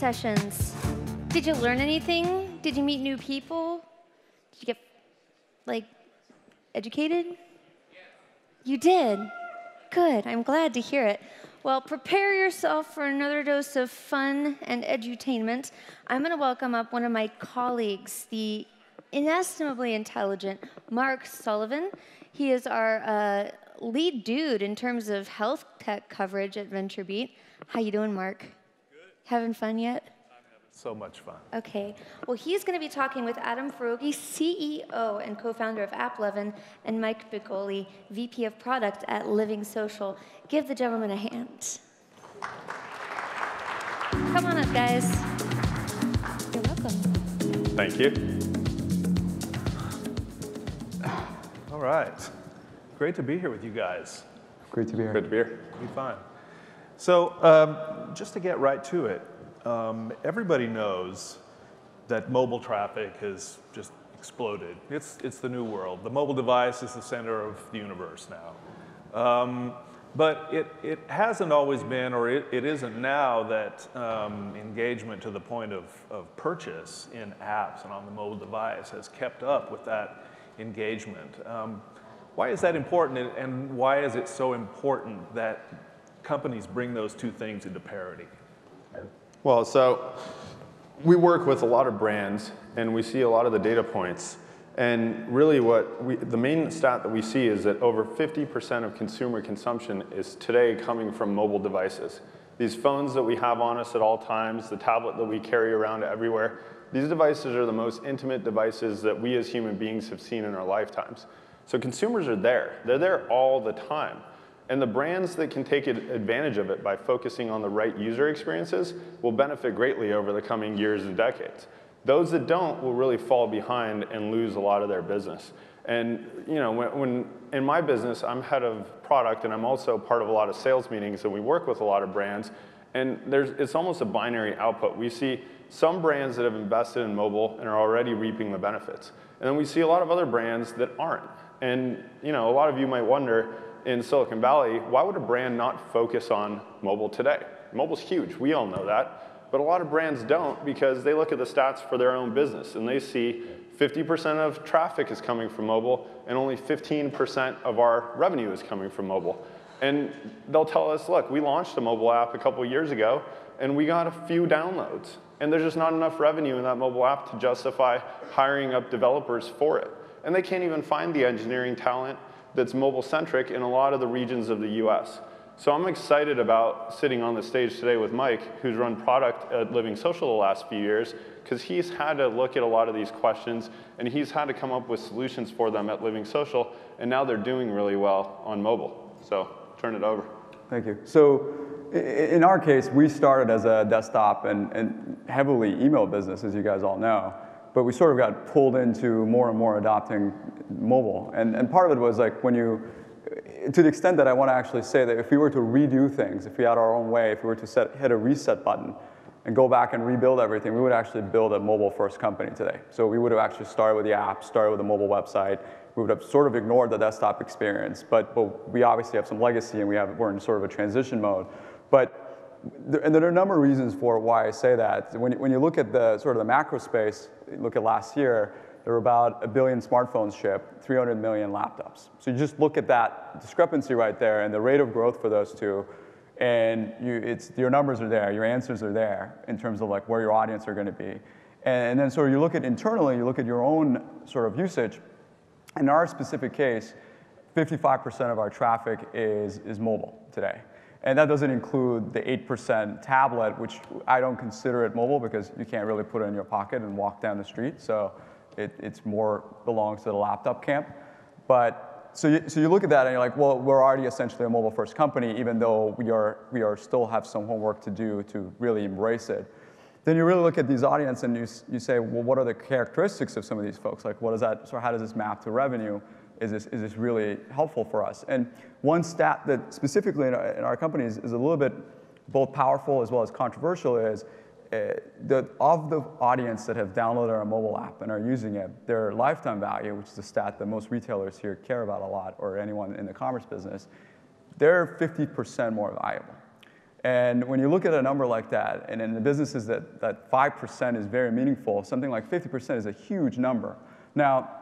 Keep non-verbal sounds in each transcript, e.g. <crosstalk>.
sessions. Did you learn anything? Did you meet new people? Did you get, like, educated? You did? Good, I'm glad to hear it. Well, prepare yourself for another dose of fun and edutainment. I'm going to welcome up one of my colleagues, the inestimably intelligent Mark Sullivan. He is our uh, lead dude in terms of health tech coverage at VentureBeat. How you doing, Mark? Good. Having fun yet? So much fun. Okay. Well, he's going to be talking with Adam Foroughi, CEO and co-founder of AppLovin, and Mike Bidgoli, VP of Product at Living Social. Give the gentleman a hand. Come on up, guys. You're welcome. Thank you. All right. Great to be here with you guys. Great to be here. Good to be here. Be fine. So, um, just to get right to it, um, everybody knows that mobile traffic has just exploded. It's, it's the new world. The mobile device is the center of the universe now. Um, but it, it hasn't always been, or it, it isn't now, that um, engagement to the point of, of purchase in apps and on the mobile device has kept up with that engagement. Um, why is that important, and why is it so important that companies bring those two things into parity? Well, so we work with a lot of brands, and we see a lot of the data points. And really, what we, the main stat that we see is that over 50% of consumer consumption is today coming from mobile devices. These phones that we have on us at all times, the tablet that we carry around everywhere, these devices are the most intimate devices that we as human beings have seen in our lifetimes. So consumers are there. They're there all the time. And the brands that can take advantage of it by focusing on the right user experiences will benefit greatly over the coming years and decades. Those that don't will really fall behind and lose a lot of their business. And you know, when, when, in my business, I'm head of product, and I'm also part of a lot of sales meetings, and we work with a lot of brands. And there's, it's almost a binary output. We see some brands that have invested in mobile and are already reaping the benefits, and then we see a lot of other brands that aren't. And you know, a lot of you might wonder, in Silicon Valley, why would a brand not focus on mobile today? Mobile's huge, we all know that. But a lot of brands don't because they look at the stats for their own business and they see 50% of traffic is coming from mobile and only 15% of our revenue is coming from mobile. And they'll tell us, look, we launched a mobile app a couple years ago and we got a few downloads. And there's just not enough revenue in that mobile app to justify hiring up developers for it. And they can't even find the engineering talent that's mobile centric in a lot of the regions of the US. So I'm excited about sitting on the stage today with Mike, who's run product at Living Social the last few years, because he's had to look at a lot of these questions and he's had to come up with solutions for them at Living Social, and now they're doing really well on mobile. So turn it over. Thank you. So in our case, we started as a desktop and, and heavily email business, as you guys all know but we sort of got pulled into more and more adopting mobile. And, and part of it was like when you, to the extent that I want to actually say that if we were to redo things, if we had our own way, if we were to set, hit a reset button and go back and rebuild everything, we would actually build a mobile first company today. So we would have actually started with the app, started with a mobile website. We would have sort of ignored the desktop experience, but, but we obviously have some legacy and we have, we're in sort of a transition mode. But and there are a number of reasons for why I say that. When, when you look at the sort of the macro space, look at last year, there were about a billion smartphones shipped, 300 million laptops. So you just look at that discrepancy right there and the rate of growth for those two, and you, it's, your numbers are there, your answers are there in terms of like where your audience are going to be. And, and then so you look at internally, you look at your own sort of usage. In our specific case, 55% of our traffic is, is mobile today. And that doesn't include the 8% tablet, which I don't consider it mobile because you can't really put it in your pocket and walk down the street. So it it's more belongs to the laptop camp. But so you, so you look at that and you're like, well, we're already essentially a mobile first company, even though we are, we are still have some homework to do to really embrace it. Then you really look at these audience and you, you say, well, what are the characteristics of some of these folks? Like, what is that, so how does this map to revenue? Is this, is this really helpful for us? And one stat that specifically in our, in our company is, is, a little bit both powerful as well as controversial is uh, of the audience that have downloaded our mobile app and are using it, their lifetime value, which is a stat that most retailers here care about a lot, or anyone in the commerce business, they're 50% more valuable. And when you look at a number like that, and in the businesses that, that 5% is very meaningful, something like 50% is a huge number. Now,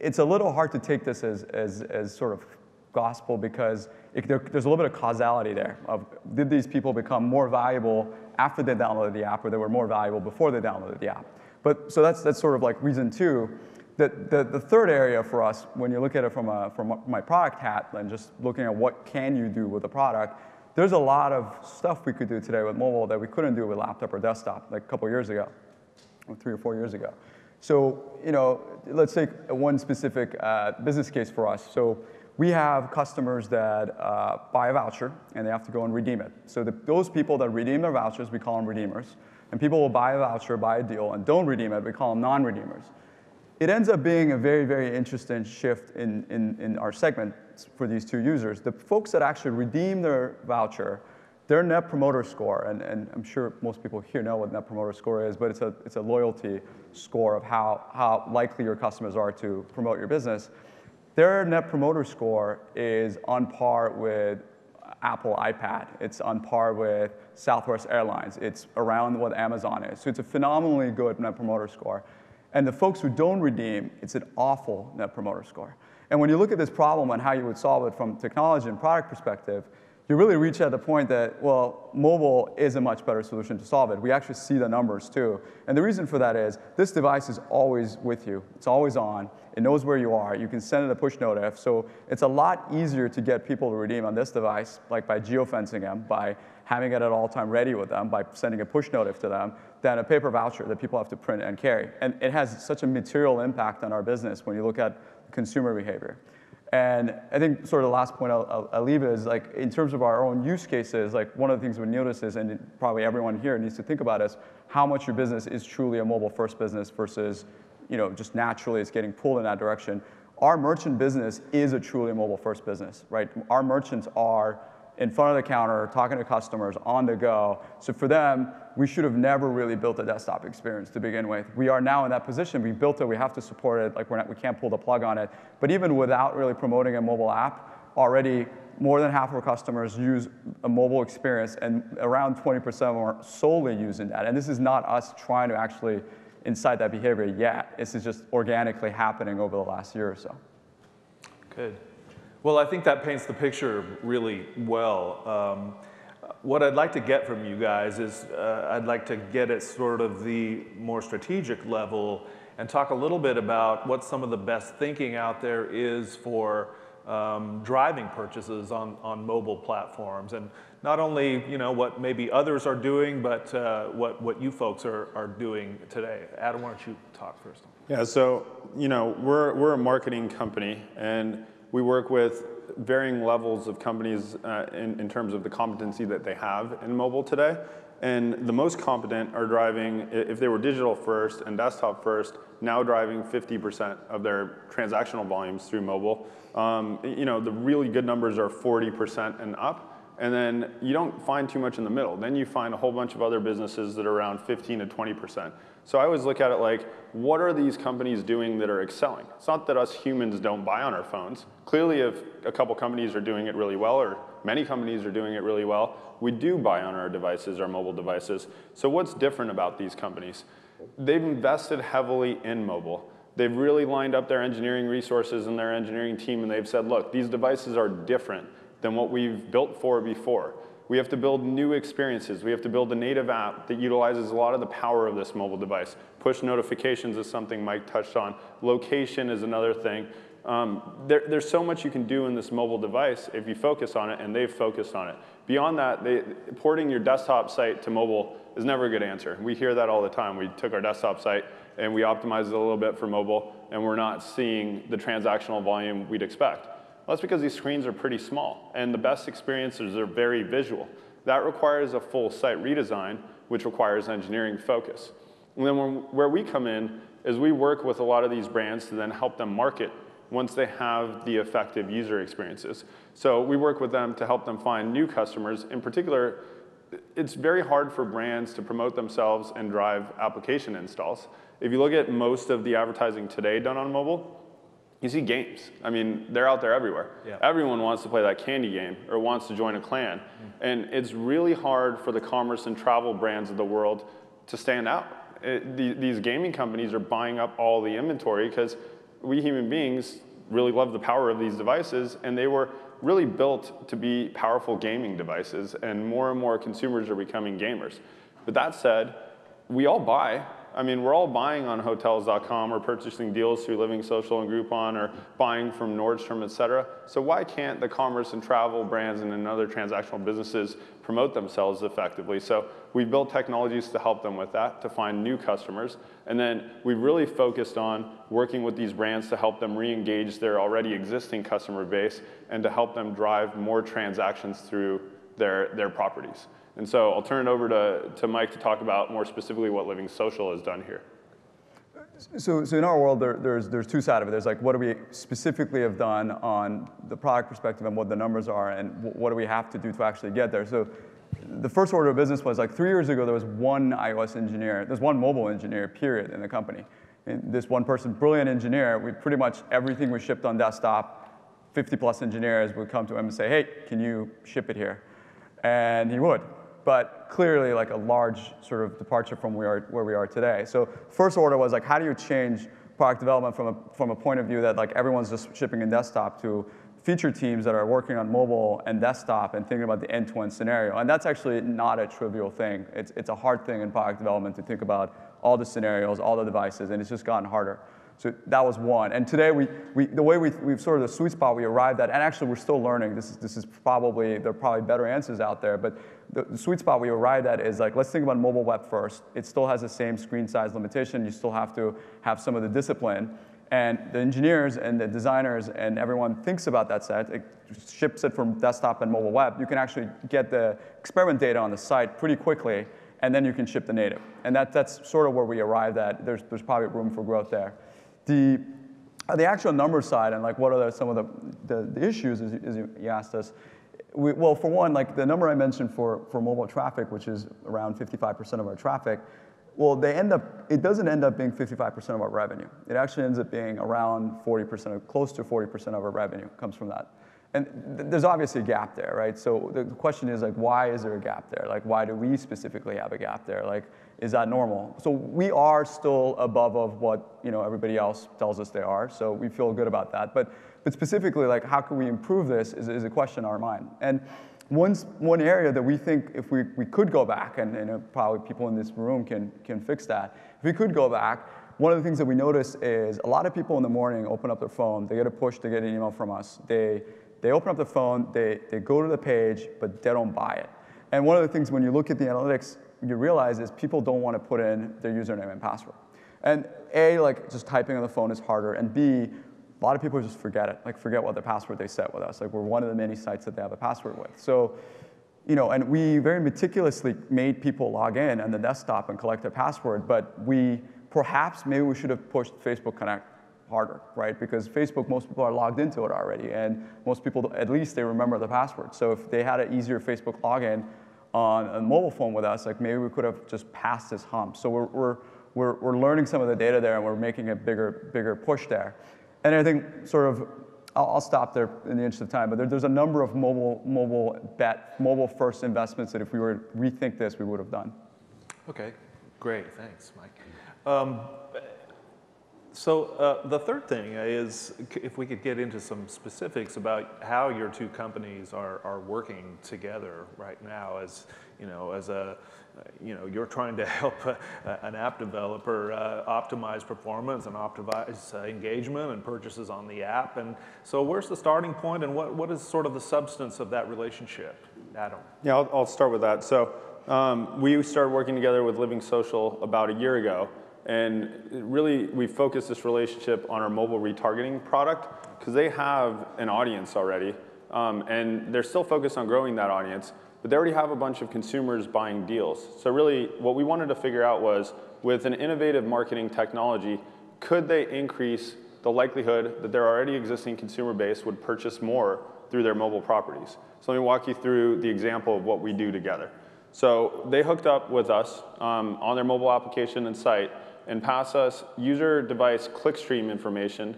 it's a little hard to take this as, as, as sort of gospel because it, there, there's a little bit of causality there of did these people become more valuable after they downloaded the app or they were more valuable before they downloaded the app. But so that's, that's sort of like reason two. The, the, the third area for us, when you look at it from, a, from my product hat and just looking at what can you do with a product, there's a lot of stuff we could do today with mobile that we couldn't do with laptop or desktop like a couple years ago, three or four years ago. So, you know, let's take one specific uh, business case for us. So we have customers that uh, buy a voucher and they have to go and redeem it. So the, those people that redeem their vouchers, we call them redeemers. And people will buy a voucher, buy a deal, and don't redeem it, we call them non-redeemers. It ends up being a very, very interesting shift in, in, in our segment for these two users. The folks that actually redeem their voucher, their net promoter score, and, and I'm sure most people here know what net promoter score is, but it's a, it's a loyalty score of how, how likely your customers are to promote your business. Their net promoter score is on par with Apple iPad. It's on par with Southwest Airlines. It's around what Amazon is. So it's a phenomenally good net promoter score. And the folks who don't redeem, it's an awful net promoter score. And when you look at this problem and how you would solve it from technology and product perspective, you really reach at the point that, well, mobile is a much better solution to solve it. We actually see the numbers too. And the reason for that is this device is always with you. It's always on. It knows where you are. You can send it a push notif. So it's a lot easier to get people to redeem on this device, like by geofencing them, by having it at all time ready with them, by sending a push notif to them, than a paper voucher that people have to print and carry. And it has such a material impact on our business when you look at consumer behavior. And I think sort of the last point I'll, I'll, I'll, leave is like in terms of our own use cases, like one of the things we notice is, and probably everyone here needs to think about is how much your business is truly a mobile first business versus, you know, just naturally it's getting pulled in that direction. Our merchant business is a truly mobile first business, right? Our merchants are in front of the counter, talking to customers on the go. So for them, we should have never really built a desktop experience to begin with. We are now in that position. We built it. We have to support it. Like we're not, we can't pull the plug on it. But even without really promoting a mobile app, already more than half of our customers use a mobile experience, and around 20% of them are solely using that. And this is not us trying to actually incite that behavior yet. This is just organically happening over the last year or so. Good. Well, I think that paints the picture really well. Um, what I'd like to get from you guys is uh, I'd like to get at sort of the more strategic level and talk a little bit about what some of the best thinking out there is for um, driving purchases on, on mobile platforms. And not only you know, what maybe others are doing, but uh, what, what you folks are, are doing today. Adam, why don't you talk first? Yeah, so you know, we're, we're a marketing company, and we work with varying levels of companies uh, in, in terms of the competency that they have in mobile today. And the most competent are driving, if they were digital first and desktop first, now driving 50% of their transactional volumes through mobile. Um, you know, the really good numbers are 40% and up. And then you don't find too much in the middle. Then you find a whole bunch of other businesses that are around 15 to 20%. So I always look at it like, what are these companies doing that are excelling? It's not that us humans don't buy on our phones. Clearly, if a couple companies are doing it really well, or many companies are doing it really well, we do buy on our devices, our mobile devices. So what's different about these companies? They've invested heavily in mobile. They've really lined up their engineering resources and their engineering team, and they've said, look, these devices are different than what we've built for before. We have to build new experiences. We have to build a native app that utilizes a lot of the power of this mobile device. Push notifications is something Mike touched on. Location is another thing. Um, there, there's so much you can do in this mobile device if you focus on it, and they've focused on it. Beyond that, they, porting your desktop site to mobile is never a good answer. We hear that all the time. We took our desktop site and we optimized it a little bit for mobile, and we're not seeing the transactional volume we'd expect. Well, that's because these screens are pretty small, and the best experiences are very visual. That requires a full site redesign, which requires engineering focus. And then where we come in is we work with a lot of these brands to then help them market once they have the effective user experiences. So we work with them to help them find new customers. In particular, it's very hard for brands to promote themselves and drive application installs. If you look at most of the advertising today done on mobile, you see games. I mean, they're out there everywhere. Yeah. Everyone wants to play that candy game or wants to join a clan. Mm-hmm. And it's really hard for the commerce and travel brands of the world to stand out. It, the, these gaming companies are buying up all the inventory because we human beings really love the power of these devices, and they were really built to be powerful gaming devices, and more and more consumers are becoming gamers. But that said, we all buy I mean, we're all buying on Hotels.com or purchasing deals through Living Social and Groupon or buying from Nordstrom, et cetera. So why can't the commerce and travel brands and other transactional businesses promote themselves effectively? So we built technologies to help them with that, to find new customers. And then we really focused on working with these brands to help them re-engage their already existing customer base and to help them drive more transactions through their, their properties. And so I'll turn it over to, to Mike to talk about more specifically what Living Social has done here. So, so in our world, there, there's, there's two sides of it. There's like what do we specifically have done on the product perspective and what the numbers are and what do we have to do to actually get there. So the first order of business was like three years ago, there was one iOS engineer, there's one mobile engineer, period, in the company. And this one person, brilliant engineer, we pretty much everything we shipped on desktop, 50 plus engineers would come to him and say, hey, can you ship it here? And he would but clearly like a large sort of departure from where we are, where we are today. So first order was like, how do you change product development from a, from a point of view that like everyone's just shipping in desktop to feature teams that are working on mobile and desktop and thinking about the end-to-end scenario. And that's actually not a trivial thing. It's, it's a hard thing in product development to think about all the scenarios, all the devices, and it's just gotten harder. So that was one. And today, we, we, the way we, we've sort of the sweet spot we arrived at, and actually we're still learning, this is, this is probably, there are probably better answers out there, but the, the sweet spot we arrived at is like, let's think about mobile web first. It still has the same screen size limitation. You still have to have some of the discipline. And the engineers and the designers and everyone thinks about that set, it ships it from desktop and mobile web. You can actually get the experiment data on the site pretty quickly, and then you can ship the native. And that, that's sort of where we arrived at. There's, there's probably room for growth there. The, uh, the actual number side and like what are the, some of the, the, the issues, as, as you, you asked us, we, well, for one, like the number I mentioned for, for mobile traffic, which is around 55% of our traffic, well, they end up, it doesn't end up being 55% of our revenue. It actually ends up being around 40%, of, close to 40% of our revenue comes from that. And th there's obviously a gap there, right? So the question is like, why is there a gap there? Like, why do we specifically have a gap there? Like, is that normal? So we are still above of what you know everybody else tells us they are. So we feel good about that. But but specifically, like how can we improve this is, is a question in our mind. And one, one area that we think if we, we could go back, and, and uh, probably people in this room can, can fix that, if we could go back, one of the things that we notice is a lot of people in the morning open up their phone, they get a push, they get an email from us. They, they open up the phone, they, they go to the page, but they don't buy it. And one of the things when you look at the analytics, you realize is people don't want to put in their username and password. And A, like just typing on the phone is harder, and B, a lot of people just forget it, like forget what the password they set with us. Like we're one of the many sites that they have a password with. So, you know, and we very meticulously made people log in on the desktop and collect their password, but we perhaps maybe we should have pushed Facebook Connect harder, right? Because Facebook, most people are logged into it already, and most people, at least they remember the password. So if they had an easier Facebook login on a mobile phone with us, like maybe we could have just passed this hump. So we're, we're, we're, we're learning some of the data there, and we're making a bigger, bigger push there. And I think sort of, I'll, I'll stop there in the interest of time, but there, there's a number of mobile, mobile bet, mobile first investments that if we were to rethink this, we would have done. Okay, great, thanks, Mike. Um, so uh, the third thing is if we could get into some specifics about how your two companies are, are working together right now as, you know, as a, you know, you're trying to <laughs> help a, an app developer uh, optimize performance and optimize uh, engagement and purchases on the app. And so where's the starting point and what, what is sort of the substance of that relationship? Adam. Yeah, I'll, I'll start with that. So um, we started working together with Living Social about a year ago. And really, we focused this relationship on our mobile retargeting product because they have an audience already. Um, and they're still focused on growing that audience, but they already have a bunch of consumers buying deals. So really, what we wanted to figure out was, with an innovative marketing technology, could they increase the likelihood that their already existing consumer base would purchase more through their mobile properties? So let me walk you through the example of what we do together. So they hooked up with us um, on their mobile application and site, and pass us user device clickstream information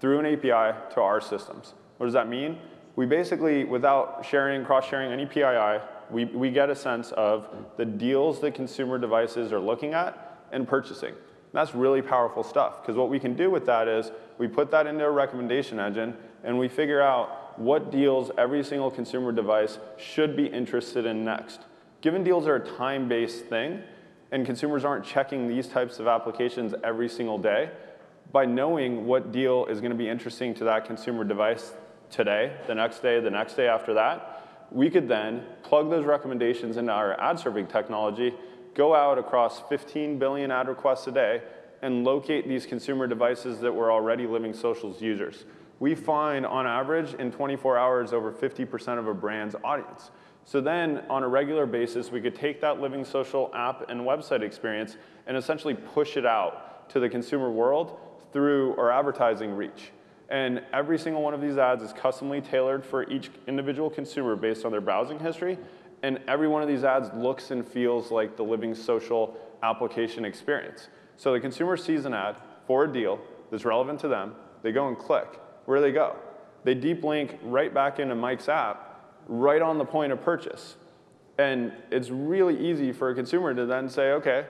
through an API to our systems. What does that mean? We basically, without sharing, cross-sharing any PII, we, we get a sense of the deals that consumer devices are looking at and purchasing. That's really powerful stuff because what we can do with that is we put that into a recommendation engine and we figure out what deals every single consumer device should be interested in next. Given deals are a time-based thing and consumers aren't checking these types of applications every single day, by knowing what deal is going to be interesting to that consumer device today, the next day, the next day after that, we could then plug those recommendations into our ad serving technology, go out across 15 billion ad requests a day, and locate these consumer devices that were already Living Socials users. We find, on average, in 24 hours, over 50% of a brand's audience. So then, on a regular basis, we could take that Living Social app and website experience and essentially push it out to the consumer world through our advertising reach. And every single one of these ads is customly tailored for each individual consumer based on their browsing history. And every one of these ads looks and feels like the Living Social application experience. So the consumer sees an ad for a deal that's relevant to them. They go and click. Where do they go? They deep link right back into Mike's app, right on the point of purchase. And it's really easy for a consumer to then say, okay,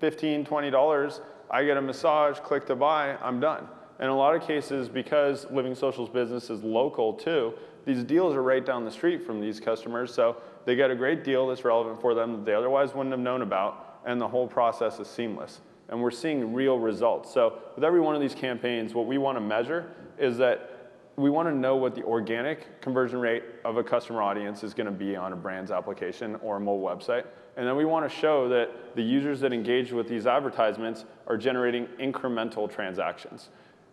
$15, $20, I get a massage, click to buy, I'm done. In a lot of cases, because Living Social's business is local too, these deals are right down the street from these customers, so they get a great deal that's relevant for them that they otherwise wouldn't have known about, and the whole process is seamless. And we're seeing real results. So with every one of these campaigns, what we want to measure is that we want to know what the organic conversion rate of a customer audience is going to be on a brand's application or a mobile website. And then we want to show that the users that engage with these advertisements are generating incremental transactions.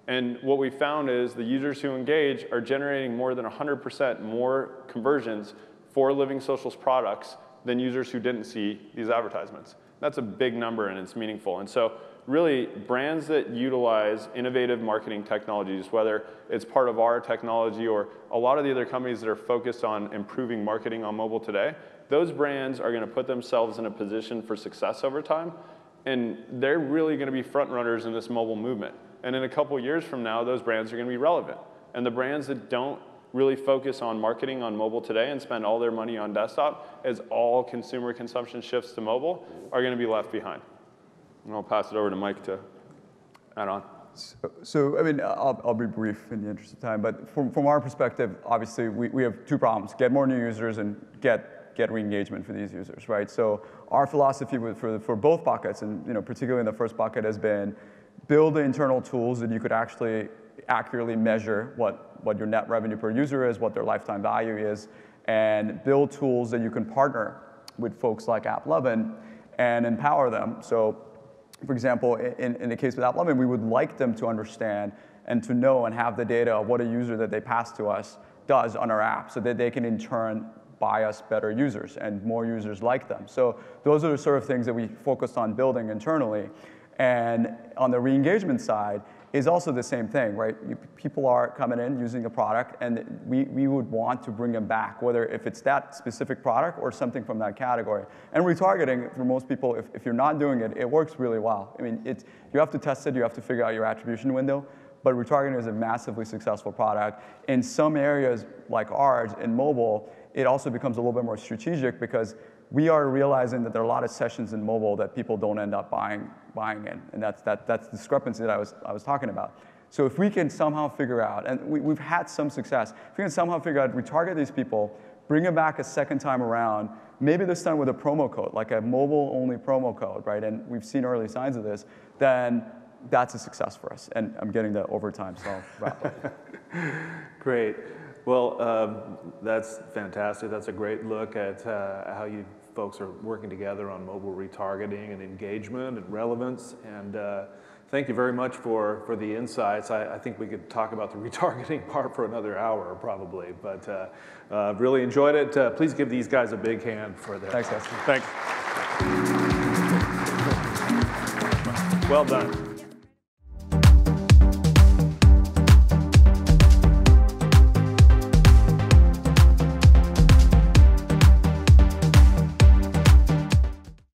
And what we found is the users who engage are generating more than 100% more conversions for Living Socials products than users who didn't see these advertisements. That's a big number and it's meaningful. And so really brands that utilize innovative marketing technologies, whether it's part of our technology or a lot of the other companies that are focused on improving marketing on mobile today, those brands are going to put themselves in a position for success over time. And they're really going to be front runners in this mobile movement. And in a couple years from now, those brands are going to be relevant. And the brands that don't really focus on marketing on mobile today and spend all their money on desktop as all consumer consumption shifts to mobile are going to be left behind. And I'll pass it over to Mike to add on. So, so I mean, I'll, I'll, be brief in the interest of time, but from, from our perspective, obviously, we, we have two problems. Get more new users and get, get re-engagement for these users, right? So our philosophy for, for both buckets, and you know, particularly in the first bucket, has been build the internal tools that you could actually accurately measure what, what your net revenue per user is, what their lifetime value is, and build tools that you can partner with folks like AppLovin and empower them. So, for example, in, in the case with AppLovin, we would like them to understand and to know and have the data of what a user that they pass to us does on our app so that they can in turn buy us better users and more users like them. So those are the sort of things that we focused on building internally. And on the re-engagement side is also the same thing, right? people are coming in using a product and we, we would want to bring them back, whether if it's that specific product or something from that category. And retargeting, for most people, if, if you're not doing it, it works really well. I mean, it's, you have to test it, you have to figure out your attribution window, but retargeting is a massively successful product. In some areas like ours, in mobile, it also becomes a little bit more strategic because we are realizing that there are a lot of sessions in mobile that people don't end up buying, buying in. And that's, that, that's the discrepancy that I was, I was talking about. So if we can somehow figure out, and we, we've had some success, if we can somehow figure out, retarget these people, bring them back a second time around, maybe this time with a promo code, like a mobile-only promo code, right? And we've seen early signs of this, then that's a success for us. And I'm getting the overtime, so wrap up. <laughs> Great. Well, um, that's fantastic. That's a great look at uh, how you folks are working together on mobile retargeting and engagement and relevance. And uh, thank you very much for, for the insights. I, I, think we could talk about the <laughs> retargeting part for another hour probably, but uh, uh, really enjoyed it. Uh, please give these guys a big hand for that. Thanks, guys. Thanks. Well done.